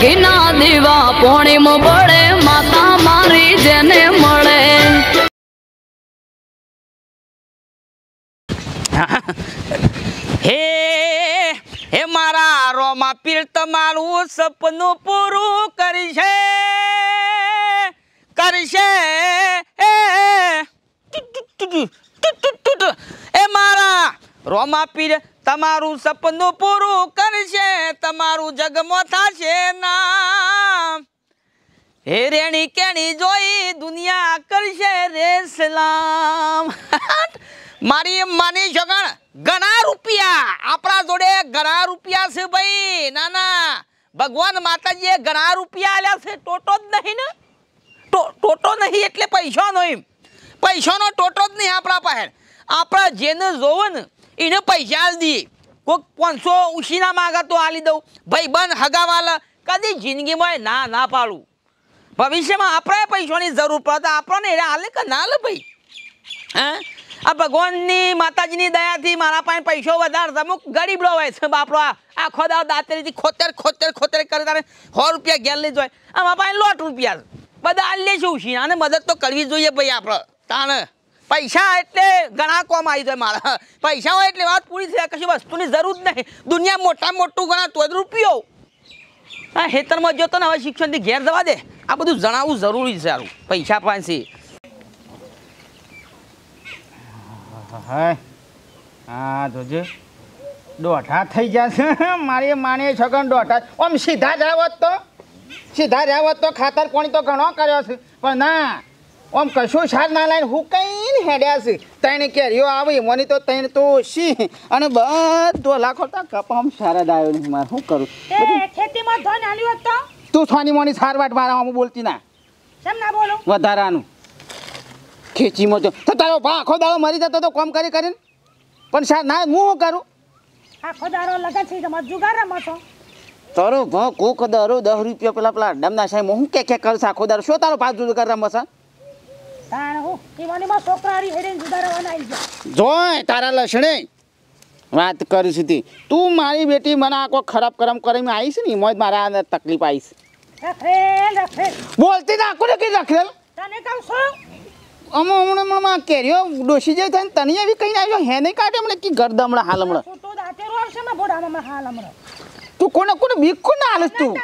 ઘીના દીવા પોણીમ પડે માતા મારી જેને મળે. હે હે મારા રોમા પીર તમારું સપનું પૂરું કરશે કરશે એ મારા રોમા પીર તમારું સપનું પૂરું કરશે, તમારું જગમાં થશે ના હે રેણી કેણી જોઈ દુનિયા કરશે રે સલામ. મારી માની જગણ ઘણા રૂપિયા. આપણા જોડે ઘણા રૂપિયા છે ભાઈ. ના ના. ભગવાન માતાજીએ ઘણા રૂપિયા આલ્યા છે, ટોટો જ નહીં ને? ટોટો નહીં એટલે પૈસા એમ. પૈસાનો ટોટો જ નહીં આપણા પાસે. આપણા જેને જોવો ને એને પૈસા દઈએ કોઈક પાંચસો ઉછીના માગા તો આલી દઉં. ભાઈ બન હગાવાલા. કદી જિંદગીમાં ના ના પાડું. ભવિષ્યમાં આપણે પૈસાની જરૂર પડે આપણને એને હાલે કે ના લે ભાઈ? હા? આ ભગવાનની માતાજીની દયાથી મારા પાસે પૈસો વધારે અમુક ગરીબ હોય છે. બાપડો, આ આખો દાવ દાતરીથી ખોતેર ખોતેર ખોતેર કરે તારે સો રૂપિયા ઘેર લઈ જાય આમાં પાસે લોટ રૂપિયા બધા આ લે છે ઉછીના. અને મદદ તો કરવી જોઈએ ભાઈ આપણે. તાણે. પૈસા એટલે ઘણા કોમ આવી જાય મારા. પૈસા હોય એટલે વાત પૂરી થાય, કશી વસ્તુની જરૂર નહીં. દુનિયા મોટા મોટું ગણા તો જ રૂપિયો. હા હેતરમાં જો તો ને, હવે શિક્ષણથી ઘેર જવા દે. આ બધું જણાવવું જરૂરી છે સારું. પૈસા હા? હા, જોજે. દોઢા થઈ જશે મારી માની છગન દોઢા. આમ સીધા જ આવત તો. સીધા જ આવત તો ખાતર કોણી તો ઘણો કર્યો છે. પણ ના આમ કશું સાર ના લાઈને હું કઈ હેડ્યા છે. ત્રણ કેરીઓ આવી મને તો તૈણ તો શી? અને બધો લાખો તો કપામ જ આવ્યો નહીં મારે શું કરું? ખેતીમાં ધન આલ્યું હોત તો? તું છોની મોની સારવાટ મારા હું બોલતી ના. કેમ ના બોલો? વધારાનું. ખેંચીમાં તો તારો ભા આખો દાડો મરી જતો તો કોમ કરી કરીને? પણ સાર ના હું શું કરું? આખો દારો લગા છે તમે જુગાર રમો છો? તારો ભા કોક દરો દસ રૂપિયા પેલા પેલા ડમના સાહેબ હું કે કે કરશે? આખો દારો શું તારો જુદું કરવા મસા તાણ હું. ઈમાનીમાં છોકરા હારી હેરીને જુગાર રવાના આવી ગયા. જોય તારા લસણે. વાત કરી સીધી તું. મારી બેટી મને આખો ખરાબ કરમ કરીને આવીશ ને એમાં જ મારા અંદર તકલીફ આવીશ. રખેલ રખેલ. બોલતી આખું ને કઈ રખેલ? તને કહું છું? અમે હમણાં હમણાં કેરીઓ ડોસી જાય થાય ને તને એવી કઈ આવ્યો હે નહીં કાઢે હમણાં કે ગરદ હમણાં હાલ હમણાં? છૂટો દાંતેરો આવશે ને બોડામાં હાલ હમણાં. તું કોને કોને બીક કોને હાલસ તું?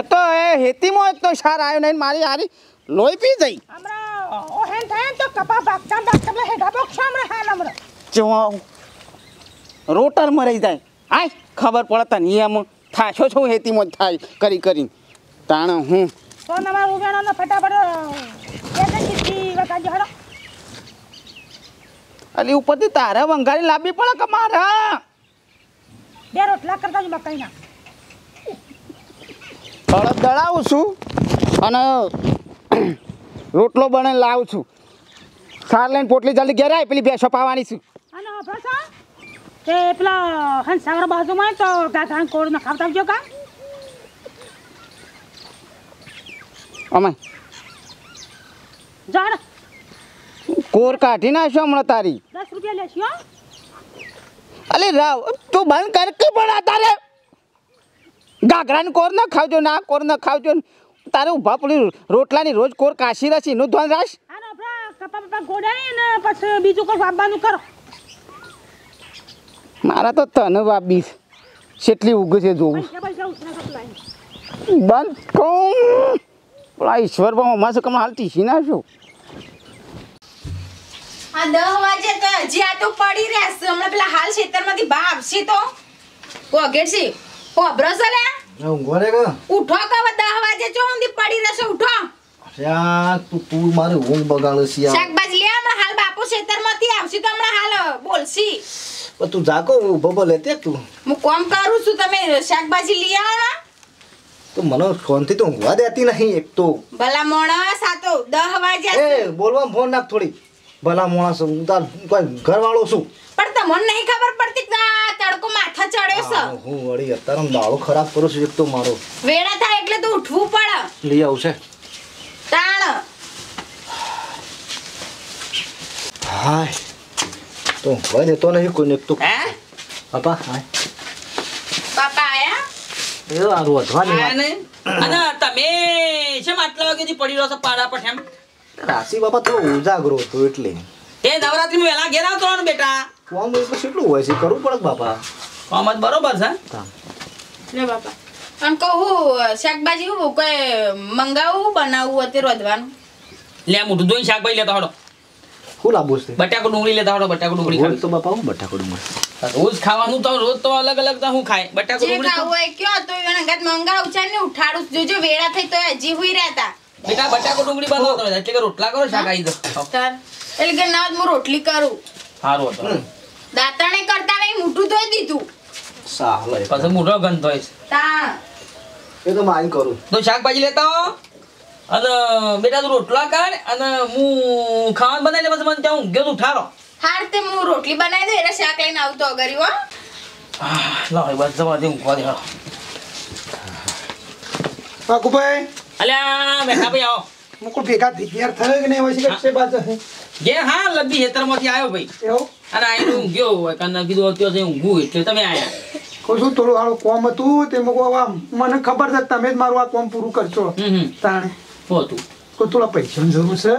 એ તો એ હેતીમાં તો સાર આવ્યો નહીં મારી હારી લોહી પી જઈ. હમણાં ઓ હેન થાય ને તો કપા બાગતા બાગતા પેલા હેડા બોક્ષ હમણાં હાલ હમણાં જો રોટર મરી જાય આય ખબર પડે તને એમ થાશો છો હેતી જ થાય કરી કરી તાણ હું તો નવા ઉગાડો ફટાફટ એક જ ચીઠી વગાડી હળો અલી ઉપરથી તારે વંગારી લાવવી પડે કે મારા બે રોટલા કરતા જ મકાઈના હળદ દળાવું છું અને રોટલો બને લાવું છું. સાર લઈને પોટલી જલ્દી ઘેર આવી પેલી ભેંસો પાવાની છું. તે પેલા હંસાવર બાજુમાં તો ગાઘાણ કોળમાં ખાવતા આવજો કા? અમે જાણ. કોર કાઢી નાખશો હમણાં તારી. દસ રૂપિયા લેશો અલી રાવ તું બંધ કર કે પણ આ તારે. ગાઘરાની કોર ન ખાવજો ના કોર ન ખાવજો તારે ઊભા પડી રોટલાની રોજ કોર કાશી રસી નું ધ્યાન રાખ. મારા તો તને વાબી કેટલી ઉગ છે જોવું. બંધ પેલા ઈશ્વર ભાવ માસે કમ હાલ ટીસી નાખશો આ દહ વાગે તો હજી આ તો પડી રહેશે હમણાં પેલા હાલ ખેતરમાંથી બા આવશે તો. વગેરસી પોબરો છે લે રે ઉઠો કવ દહ વાગે જો ઊંધી પડી રહેશે ઉઠો. શ્યા તું તું મારી ઊંઘ બગાડે છે શાકભાજી લે હમણાં હાલ બાપુ ખેતરમાંથી આવશે તો હમણાં હાલ બોલશી. પણ તું જાકો ઊભો બોલે તે તું. હું કોમ કરું છું તમે શાકભાજી લઈ આવો. તો મને ફોનથી તો ઊંઘવા દેતી નહીં એક તો. ભલા મોણસ આ તો દહ વાગે એ બોલવા ફોન નાખ થોડી. ભલા માણસ હું તાર કોઈ ઘરવાળો છું. પણ તમને નહીં ખબર પડતી કે આ તડકો માથા ચડ્યો છે. હું વળી અત્યારે દાળો ખરાબ કરું છું એક તો મારો. વેળા થાય એટલે તો ઉઠવું પડે. લઈ આવશે. તાણ. હાય. તો હોય ને તો નહીં કોઈને એક તો હે? બાપા હાય. પાપા આયા? એ આરું આયા અને તમે શેમ આટલા વાગેથી પડી રહ્યો છો પાડા પર એમ? રાશિ બાપા થોડો ઉજાગરો હતો એટલે. તે નવરાત્રીમાં વહેલા ઘેર આવતો બેટા. કોમ એટલું કેટલું હોય છે? કરવું પડે બાપા? કોમ જ બરોબર છે? લે બાપા. અને કહું શાકભાજી હું કોઈ મંગાવું બનાવવું હતું રોધવાનું લે મોટું દોઈ શાકભાજી લેતા હડો શું લાંબુ છે? બટાકો ડુંગળી લેતા હડો બટાકો ડુંગળી રોજ તો બાપા હું બટાકડું મળે રોજ ખાવાનું તો રોજ તો અલગ અલગ તો હું ખાય. બટાકો ડુંગળી ખાવું હોય કયો તો એને મંગાવું છે ને ઉઠાડું જોજો વેળા થઈ તો હજી હુઈ રહેતા. બેટા બટાકો ડુંગળી બનાવો તમે એટલે કે રોટલા કરો શાક આવી તાર. એટલે કે ના હું રોટલી કરું. સારું હતું દાંતણે કરતા નહીં મોટું ધોઈ દીધું. સાલે. પછી મોટો ગંધ છે. તા એ તો મારી કરું. તો શાકભાજી લેતા હો. અને બેટા તું રોટલા કાઢ અને હું ખાવાનું બનાવી લે પછી મને ત્યાં ઊંઘ્યો તું ઠારો હાર તે હું રોટલી બનાવી દઉં એટલે શાક લઈને આવતો અગરી હો. લાવ બસ જવા દે ઊંઘવા દે હા વાકુભાઈ અલ્યા મેઠા ભાઈ આવો. મુકુળ ભેગા થઈ ગયા થયો કે નહીં હોય છે કે છે બાજુ છે હા લબી હેતરમાંથી આવ્યો ભાઈ. એવો? અને આઈને ઊંઘ્યો હોય કારણ કીધું અત્યારે ઊંઘું એટલે તમે આયા. કહું શું થોડું હારું કોમ હતું તે મૂકો મને ખબર છે તમે જ મારું આ કોમ પૂરું કરશો. તાણે. હો તું કોઈ થોડા પૈસાની જરૂર છે.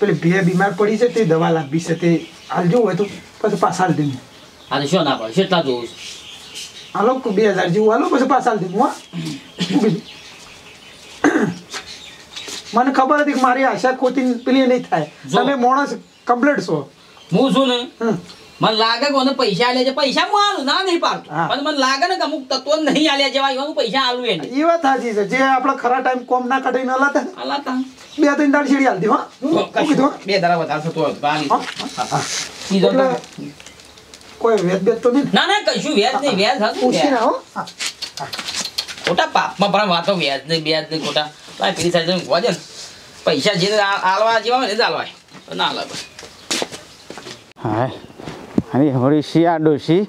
પેલી બે બીમાર પડી છે તે દવા લાવવી છે તે હાલ જોવું હોય તો પછી પાછા હાલ દઉં આ શું ના પડે કેટલા જોવું છે? હાલો બે હજાર જેવું હાલો પછી પાછા હાલ દઉં હા મને ખબર હતી કે મારી આશા ખોટી પેલી નહીં થાય. તમે માણસ કમ્પ્લીટ છો. હું છું ને? મને લાગે કે પૈસા આલે છે. પૈસા હું આલું ના નહીં પાડતું. હા. પણ મને લાગે ને કે અમુક તત્વો નહીં આલ્યા જેવા એવા પૈસા આલું એને. એ વાત સાચી છે. જે આપણે ખરા ટાઈમ કોમ ના કાઢીને હલાતા હલાતા. બે ત્રણ દાડ છેડી હાલતી હા. કીધું બે દાડા વધારે થતો કોઈ વેદ બેદ તો નહીં ના. ના કશું વ્યાજ નહીં. વ્યાજ હતું પૂછી ના હો. ખોટા પાપમાં પણ વાતો વ્યાજ નહીં વ્યાજ નહીં ખોટા. ને. પૈસા જેને આલવા જેવા હોય ને આલવાય. હા અરે ડોશી?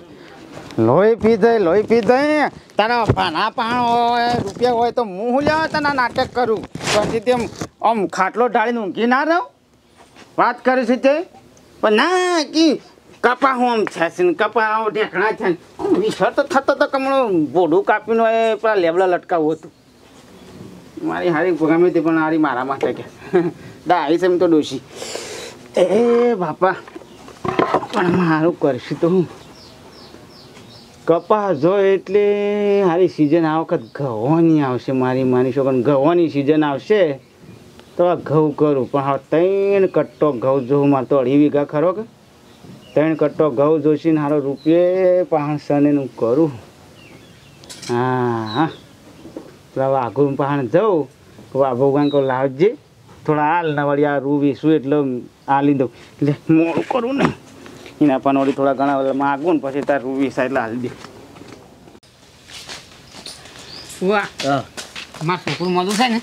લોહી પી લોહી પી જાય તારા પાના પાણ હોય, રૂપિયા હોય તો હું લેવા તને નાટક કરું? પછી તેમ આમ ખાટલો ઢાળીને ઊંઘી ના રહું? વાત કરે છે તે? પણ ના, કી કપા હું આમ છે કપા ઢેકણા છે વિસર તો થતો તો કમણું બોડું કાપીને પેલા લેબડા લટકાવું હતું. મારી હારી ગમે તે પણ હારી મારા માટે કે. દા આવી છે એમ તો ડોશી. એ બાપા, પણ મારું કરશું તો હું. કપા જો એટલે હારી સિઝન આ વખત ઘઉંની આવશે મારી માની છોકરાને ઘઉંની સિઝન આવશે. તો આ ઘઉં કરું, પણ હવે ત્રણ કટ્ટો ઘઉં જોઉં મારે તો અઢી વીઘા ખરો કે? ત્રણ કટ્ટો ઘઉં જોશીને હારો રૂપિયે પાંચસો હું કરું. હા હા. વાઘુ પહાણ જાઉં કાંઈ કહું લાવજે થોડા હાલ ના વળી આ રૂવી શું એટલે હાલી દઉં એટલે મોડું કરું ને. એના પણ વળી થોડા ઘણા માગું ને પછી તાર રૂવી વીસા એટલે હાલી દે. વાહ. મારું છોકરું મોડું છે ને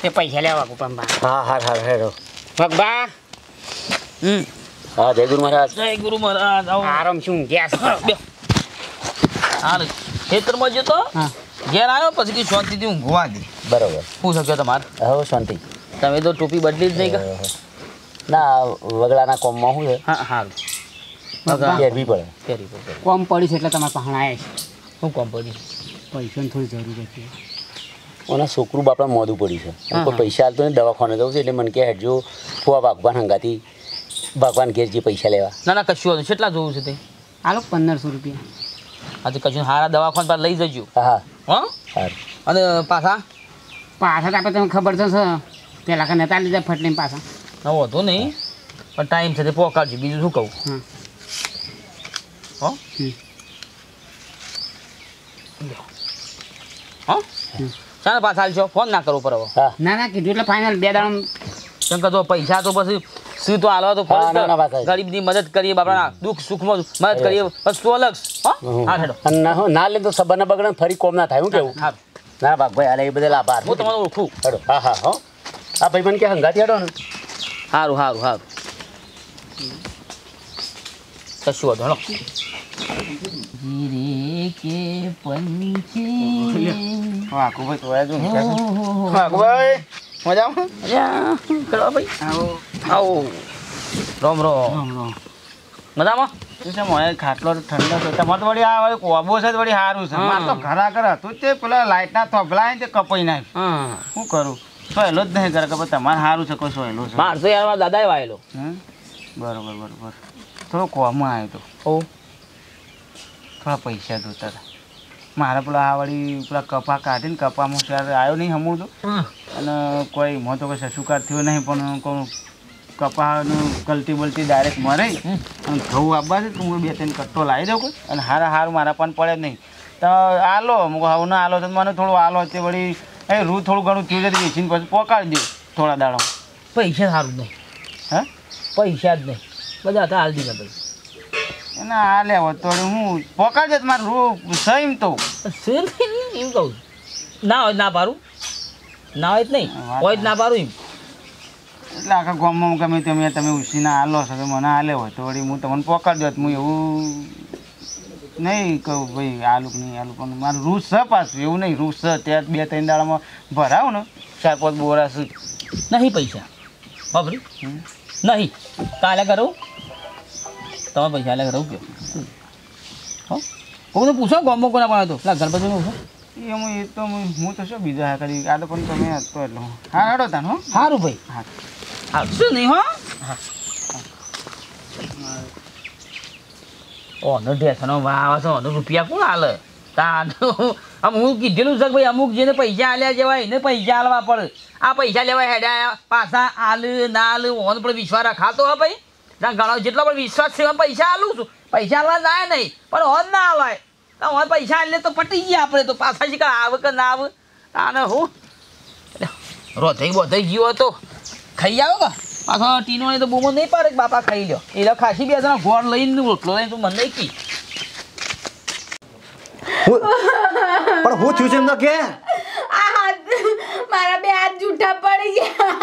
તે પૈસા લેવા પણ બા. હા હા હા હેરો ભગબા હમ. હા જય ગુરુ મહારાજ. જય ગુરુ મહારાજ આવો. આરામ શું ગેસ બે. હાલ ખેતરમાં જતો? હા. ઘેર આવ્યો પછી કે શાંતિથી ઊંઘવા દે બરોબર. શું શક્યો તમારે? હવે શાંતિ. તમે તો ટોપી બદલી જ નહીં કે? ના વગડાના કોમમાં શું છે? હા સારું પહેરવી પડે. કેરી પર કોમ પડી છે એટલે તમારે પહાણા આવ્યા છે. શું કોમ પડી? પૈસાની થોડી જરૂર હતી. ઓના છોકરું બાપડા મોદું પડ્યું છે. હા, કોઈ પૈસા હાલતો ને દવાખાને જવું છે એટલે મને કે હેડજો ફુવા ભગવાન હંગાથી ભગવાન ઘેર જે પૈસા લેવા. ના ના કશું હતું કેટલા જોવું છે તે? આલો પંદરસો રૂપિયા. આજે કશું સારા દવાખાન પર લઈ જજો. હા હા. અને પાછા? પાછા તો આપણે તમને ખબર તો છે. પેલા કે નતા લીધા ફટલી પાછા. નવો હોતો નહીં. પણ ટાઈમ સાથે પહોંચાડજો બીજું શું કહું? હા. હો? હમ. ચાલો પાછા હાલશો. ફોન ના કરવો પર ના ના કીધું એટલે ફાઇનલ બે દાડા કેમ કે તો પૈસા તો પછી શું તો હાલવા તો ના, ના, ફરજ સાચી. ગરીબની મદદ કરીએ બાપડા દુઃખ સુખમાં મદદ કરીએ તો અલગ. હા? હા હેડો. ના લે તો સબર ના બગડે ફરી કોમ ના થાય હું કેવું? હા ના ભાગભાઈ હાલે એ બધા આભાર. હું તમારું ઓળખું. હેડો. હા હા હો. આ ભાઈ મને કે હંગાતી હેડો ને? સારું સારું સારું કશું વધો હેડો. જીરે કે પંચે વાકુભાઈ તો મજામાં? કરવા ભાઈ? આવો. આવો. રોમ રોમ. રોમ મજામાં? શું છે ખાટલો તો ઠંડો છે? તમારે તો વળી આ કોબો છે વળી સારું છે. મારે તો ઘર હતું તે. પેલા લાઇટના થોભલા ને તે કપાઈ નાખ્યું. શું કરું? સોયલો જ નહીં કરે કે તમારે સારું છે કોઈ સોયલો છે. મારસો યાર દાદાએ વાયેલો? બરોબર બરોબર. થોડો કોમમાં આવ્યો તો. ઓ. થોડા પૈસા જોતા હતા મારે પેલા આ વળી પેલા કપા કાઢીને કપામાં ત્યારે આવ્યો નહીં હમું તો. અને કોઈ મોટો તો કોઈ સસુકાર થયો નહીં પણ કોઈ કપાનું કલટી બલટી ડાયરેક્ટ મરે. અને ઘઉં આપવા છે તો હું બે ત્રણ કટ્ટો લાવી દઉં અને હારા હારું મારા પણ પડે જ નહીં. તો આલો હું ના આલો તો મને થોડું આલો તે વળી એ રૂ થોડું ઘણું થયું વેચીને પછી પોકાડી દે થોડા દાડા. પૈસા સારું નહીં. હે? પૈસા જ નહીં. બધા હતા હાલ દીધા ભાઈ. એના આ લેવો તો હું પોકાડજો દે તો મારું રૂ સહીમ તો. સહીમ એમ કહું ના હોય તો ના પારું ના હોય જ નહીં. હોય જ ના પારું એમ. એટલે આખા ગામમાં ગમે તમે તમે ઉછીના હાલો છો તો મને હાલે હોય તો વળી હું તમને પકડી દોત હું એવું નહીં કહું ભાઈ આલુ કે નહીં આલુ. પણ મારું રૂસ છે પાછું એવું નહીં રૂસ છે. ત્યાં બે ત્રણ દાડામાં ભરાવ ને ચાર પાંચ બોરા છે. નહીં પૈસા. બાબરી. નહીં. કાલે કરું. તમે પૈસા આલે કરું કયો હો? તો પૂછો ગોમો કોના પણ હતો એટલે ગણપતિને પૂછો. એ હું એ તો હું તો શું બીજા કરી આ તો પણ તમે હતો એટલે હા. હેડો તાન હો. સારું ભાઈ. હા. આવશું નહીં હો. ઓનો ઢેસનો વાવ છે રૂપિયા કોણ હાલે તાનું. હું કીધેલું છે ભાઈ અમુક જેને પૈસા આલ્યા જેવા એને પૈસા આલવા પડે. આ પૈસા લેવા હેડ્યા પાછા આલ, ના ઓન પણ વિશ્વાસ રખાતો હે ભાઈ. ના, ઘણો જેટલો પણ વિશ્વાસ છે પૈસા આલું છું. પૈસા આલવા જાય નહીં, પણ ઓન ના આલાય ઓન પૈસા આલે તો પટી ગયા આપણે તો પાછા શીખા આવે કે ના આવે. તાને હું. રોધાઈ બોધાઈ ગયો હતો. ખાઈ આવો કે? પાછો ટીનો ને તો બૂમો નહીં પાડે બાપા ખાઈ લ્યો. તો ખાસી બે જણા ગોળ લઈને રોટલો લઈને તું મને નહીં કી. હું- પણ હું થયું છે એમ તો કે? આ મારા બે હાથ જૂઠા પડી ગયા.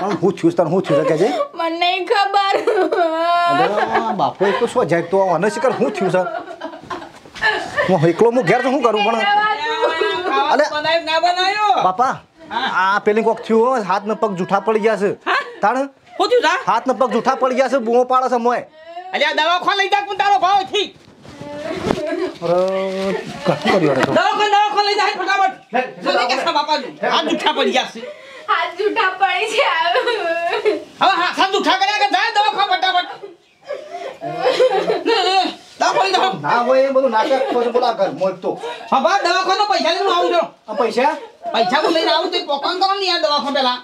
પણ હું થયું છે તને હું થયું કે છે? મને નહીં ખબર. બાપુ એક તો શું જાય તો અને શિકાર હું થયું છે. હું એકલો હું ઘેર તો શું કરું પણ? અલે. ના બનાવ્યો? બાપા આ પેલી કોક થયું હાથ ને પગ જૂઠા પડી ગયા છે. તાણ? શું જા હાથ ને પગ જૂઠા પડી ગયા છે બૂમો પાડે છે મોય અલ્યા આ દવાખાને લઈ જા પણ તારો ભાવથી. અરે કશું કર્યું અરે તો દવાખાને દવાખાને લઈ જા ફટાફટ. જલ્દી કે સા બાપા હાથ જૂઠા પડી ગયા છે. હાથ જૂઠા પડી છે હવે હા હાથ જૂઠા કર્યા કે જાય દવાખાને ફટાફટ? ના હોય એ બધું નાટક કરે બોલા કર મોય તો. હા બા દવાખાનો પૈસા લઈને આવજો આ પૈસા? પૈસા લઈને આવું તો પોકણ કરો ને યાર દવાખાને પેલા?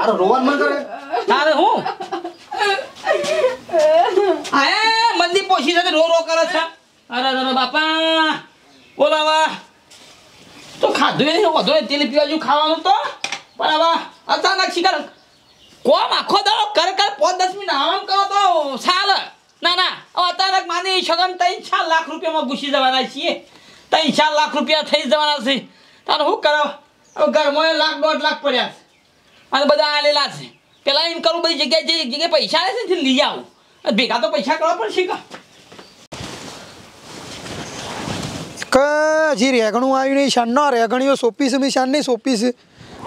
અરે રોવાન મન કરે? તારે હું? આયા મંદી પોસી સાથે રો રો કરે છે. અરે અરે બાપા. બોલાવા. તો ખાધું નહીં વધુ તેલ પીવા જેવું ખાવાનું તો. બરાબર અચાનક શિકાર. કોમ આખો દો કર કર પાંચ દસ મિનિટ આરામ કરો તો ચાલ ના ના. અચાનક માની સગન ત્રણ ચાર લાખ રૂપિયામાં ઘૂસી જવાના છીએ. ત્રણ ચાર લાખ રૂપિયા થઈ જવાના છે. તારે શું કરો ઘરમાં લાખ દોઢ લાખ પડ્યા છે. અને બધા આલેલા છે. પેલા એમ કરું બધી જગ્યાએ જે જગ્યાએ પૈસા આવે છે ને લઈ આવું. ભેગા તો પૈસા કરવા પડશે કા? હજી રેગણું આવ્યું નહીં શાનનો રેગણીઓ સોંપી છે મેં શાન નહીં સોંપી છે.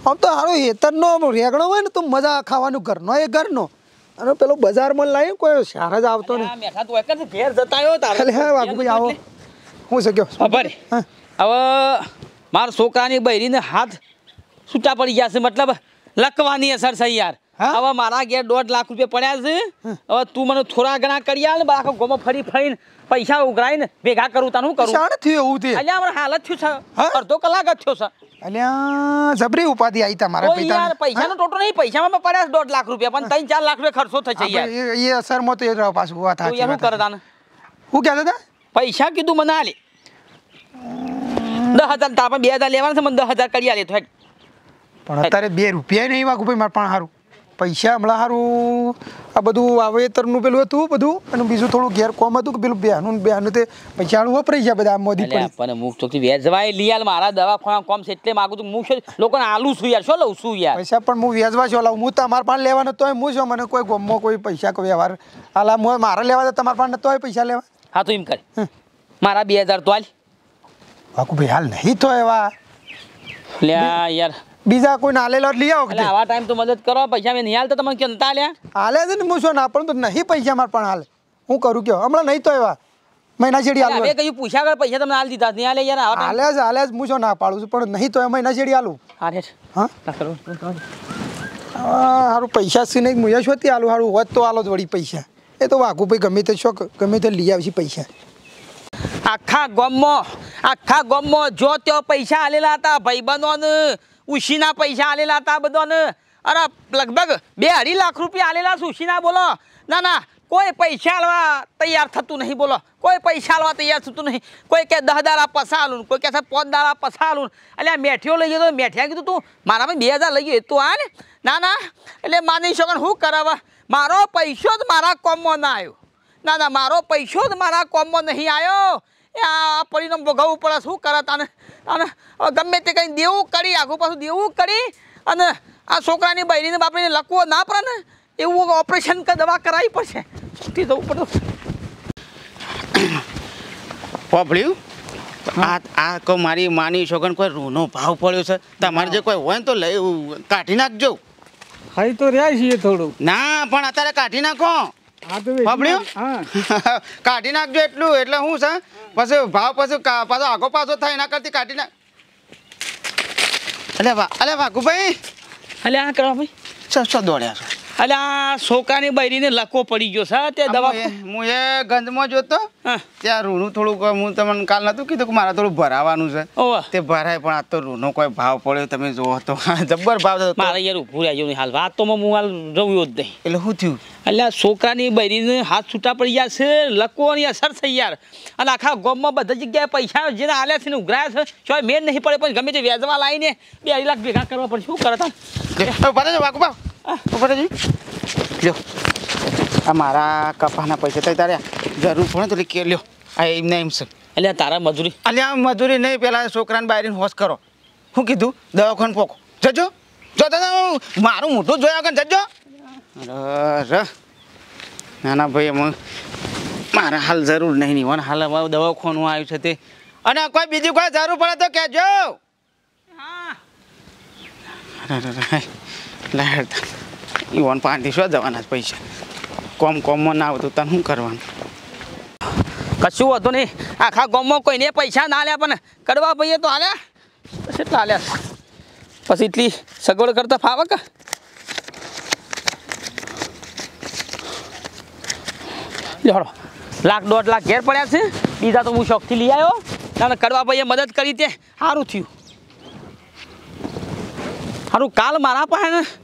આમ તો સારો હેતરનો રેગણો હોય ને તો મજા ખાવાનું ઘરનો એ ઘરનો. અને પેલો બજારમાં લાવી કોઈ શાર જ આવતો નહીં. ઘેર જતા આવ્યો તારે હા વાઘુભાઈ આવો. હું શક્યો? હા. હવે મારા છોકરાની બૈરીને હાથ છૂટા પડી ગયા છે મતલબ લકવાની અસર છે યાર? હવે મારા ઘેર દોઢ લાખ રૂપિયા પડ્યા છે. હવે તું મને થોડા ઘણા કરી આલ ને આખો ગોમાં ફરી ફરીને પૈસા ઉઘરાઈને ભેગા કરું તાનું કરું? શાણ થયું એવું થયું અલ્યા અમારે હાલત થયું છે. અડધો કલાક જ થયો છે. અલ્યા જબરી ઉપાધિ આવી તમારા યાર પૈસાનો ટોટો નહીં પૈસામાં પડ્યા છે દોઢ લાખ રૂપિયા પણ ત્રણ ચાર લાખ રૂપિયા ખર્ચો થશે યાર. એ અસરમાં તો એ પાછું વાત કરે તાને? હું કહેતા હતા? પૈસા કીધું મને આલે. દસ હજાર તાર પણ બે હજાર લેવાના છે મને દસ હજાર કરી આલે તો હેડ. પણ અત્યારે બે રૂપિયા નહીં વાઘુભાઈ મારે પણ સારું. પૈસા હમણાં સારું આ બધું વાવેતરનું પેલું હતું બધું અને બીજું થોડું ઘેર કોમ હતું કે પેલું બેનું બેનું તે પૈસા વપરાઈ જાય બધા મોદી પડી. પણ મુખ ચોકથી વેજવાય આલ મારા દવાખાના કોમ છે એટલે માગું તું મુખ લોકોને આલું છું યાર. શું લઉં છું યાર? પૈસા પણ હું વેજવા છો લાવું હું તમારે પણ લેવાનો તોય હું છો મને કોઈ ગમમાં કોઈ પૈસા કોઈ વ્યવહાર. આલા મારે લેવા તો પણ પાસે તોય પૈસા લેવા? હા તો એમ કર. મારા બે હજાર તો આલ. વાઘુભાઈ હાલ નહીં તો એવા. લ્યા યાર. બીજા કોઈ નાલેલો લઈ આવો એટલે આવા ટાઈમ તો મદદ કરો પૈસા મેં નહીં હાલતા તમને કેમ નતા લ્યા હાલે છે ને હું શું ના પણ તો નહીં પૈસા માર પણ હાલ. હું કરું કયો? હમણાં નહીં તો એવા. મહિના છેડી અરે હવે કયું પૂછ્યા કર પૈસા તમને હાલ દીધા નહીં હાલે યાર આવા હાલે છે હાલે છે હું ના પાડું છું પણ નહીં તો એ મહિના છેડી હાલું. હા? હા સારું પૈસા છે નહીં મુયા શોથી હાલું હારું હોત તો આલો જ વળી પૈસા. એ તો વાઘુભાઈ ગમે તે શોખ ગમે તે લઈ આવશે પૈસા. આખા ગામમાં આખા ગામમાં જો ત્યાં પૈસા આલેલા હતા, ભાઈબંધોને ઉશીના પૈસા આલેલા હતા બધાને. અરે, લગભગ બે અઢી લાખ રૂપિયા આલેલા છે ઉશીના બોલો. ના ના, કોઈ પૈસા આલવા તૈયાર થતું નહીં, બોલો. કોઈ પૈસા આલવા તૈયાર થતું નહીં. કોઈ કે દહ દાડા પસા આલું, કોઈ કહે પાંચ દાડા પસા આલું. એટલે મેઠીઓ લઈ ગયો તો મેઠિયા કીધું તું મારામાં બે હજાર લઈ ગયો તું આ ને. ના ના, એટલે માની શકો શું કરાવવા. મારો પૈસો જ મારા કોમમાં ના આવ્યો. ના ના, મારો પૈસો જ મારા કોમમાં નહીં આવ્યો. એ આ પરિણામ ભોગવવું પડે શું કરે તાને? અને ગમે તે કંઈ દેવું કરી આખું પાછું દેવું કરી અને આ છોકરાની બહેરીને બાપરીને લખવો ના પડે ને એવું ઓપરેશન કે દવા કરાવી પડશે. છૂટી જવું પડે. પોપડ્યું આ આ કો મારી માની છોકન કોઈ રૂનો ભાવ પડ્યો છે? તમારે જે કોઈ હોય ને તો લઈ કાઢી નાખજો. ખાઈ તો રહ્યા છીએ થોડું ના પણ અત્યારે કાઢી નાખો. કાઢી નાખજો એટલું એટલે શું છે પછી ભાવ પછી પાછો આગો પાછો થાય એના કરતી કાઢી નાખ. અલે વા અલે વાઘુભાઈ અલે આ કરવા ભાઈ. ચો ચો દોડ્યા છો. એટલે આ છોકરાની બહેરીને લકો પડી ગયો છે તે દવા હું એ- ગંજમાં જોતો. ત્યાં રૂનું થોડુંક હું તમને કાલ નતું કીધું કે મારે થોડું ભરાવાનું છે. તે ભરાય પણ આ તો રૂનો કોઈ ભાવ પડ્યો તમે જુઓ તો. જબ્બર ભાવ થતો મારે યાર ઊભું રહેજો નહીં હાલ. વાત તો હું હાલ રહ્યો જ નહીં. એટલે શું થયું? એટલે આ છોકરાની બહેરીને હાથ છૂટા પડી ગયા છે લકવાની અસર થઈ યાર. અને આખા ગોમમાં બધા જગ્યાએ પૈસા જેને આલ્યા છે ને ઉઘરાયા છે જો મેન નહીં પડે પણ ગમે તે વ્યાજમાં લાવીને બે અઢી લાખ ભેગા કરવા પડે. શું કરે તાન લે, ઊભા લ્યો. આ મારા કપાના પૈસા તો તારે જરૂર પડે તો કે લ્યો. આ એમને એમ છે. એટલે તારા મજૂરી. અલ્યા મજૂરી નહીં પેલા છોકરાને બહાર હોશ કરો. શું કીધું? દવાખાન પોકો. જજો. જો દાદા મારું મોટું જોયા વગર જજો. અરે ના ના ભાઈ એમાં મારે હાલ જરૂર નહીં નહીં મને હાલ હવે દવાખાનું આવ્યું છે તે. અને કોઈ બીજી કોઈ જરૂર પડે તો કહેજો. અરે, લાહેર ઈવન પાંચથી શું જવાના જ પૈસા? કોમ કોમમાં ના આવતું, તને શું કરવાનું? કશું હતું નહીં. આખા ગામમાં કોઈને પૈસા ના આલ્યા પણ કડવા ભાઈએ તો આલ્યા. પછી એટલા આલ્યા? પછી એટલી સગવડ કરતા ફાવક જોડો લાખ દોઢ લાખ ઘેર પડ્યા છે. બીજા તો હું શોખથી લઈ આવ્યો. અને કડવા ભાઈએ મદદ કરી તે. સારું થયું. સારું કાલ મારા પાસે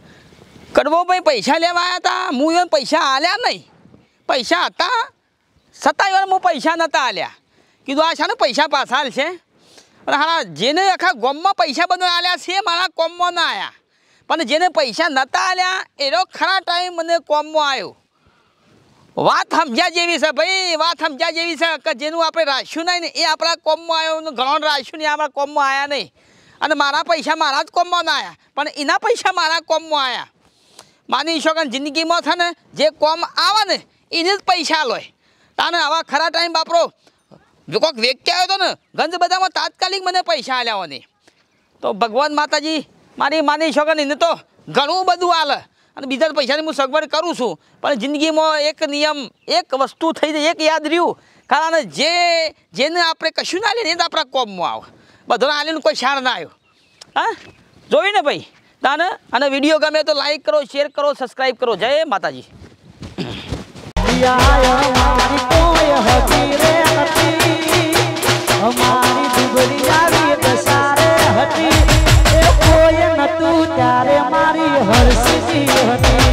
કડવો ભાઈ પૈસા લેવા આવ્યા હતા હું એને પૈસા આલ્યા નહીં. પૈસા હતા. છતાંય વાર હું પૈસા નહોતા આલ્યા. કીધું, આ છે ને પૈસા પાછા છે અને હા, જેને આખા ગોમમાં પૈસા બધા આલ્યા છે, મારા કોમમાં ના આવ્યા પણ જેને પૈસા નહોતા આલ્યા, એનો ખરા ટાઈમ મને કોમમાં આવ્યો વાત સમજ્યા જેવી છે ભાઈ, વાત સમજ્યા જેવી છે. કે જેનું આપણે રાખ્યું નહીં ને, એ આપણા કોમમાં આવ્યો ઘણો રાખ્યું ને આપણા કોમમાં આવ્યા નહીં. અને મારા પૈસા મારા જ કોમમાં ના આવ્યા પણ એના પૈસા મારા કોમમાં આવ્યા માની ને જિંદગીમાં છે ને, જે કોમ આવે ને, એને જ પૈસા લોય. તાને આવા ખરા ટાઈમ બાપરો કોઈક વ્યક્તિ આવ્યો હતો ને ગંજ બધામાં તાત્કાલિક મને પૈસા આલ્યા તો ભગવાન માતાજી, મારી માની ને એને તો ઘણું બધું આલે. અને બીજા પૈસાની હું સગવડ કરું છું. પણ જિંદગીમાં એક નિયમ, એક વસ્તુ થઈ જાય, એક યાદ રહ્યું. કારણ જે, જેને આપણે કશું ના લે ને, એ જ આપણા કોમમાં આવે. બધાને આલીને કોઈ શાર ના આવ્યો હા? જોયું ને ભાઈ? તાને અને વીડિયો ગમે તો લાઈક કરો શેર કરો સબસ્ક્રાઈબ કરો. જય માતાજી. હતી. એ કોઈ નતું ત્યારે મારી હરસી હતી.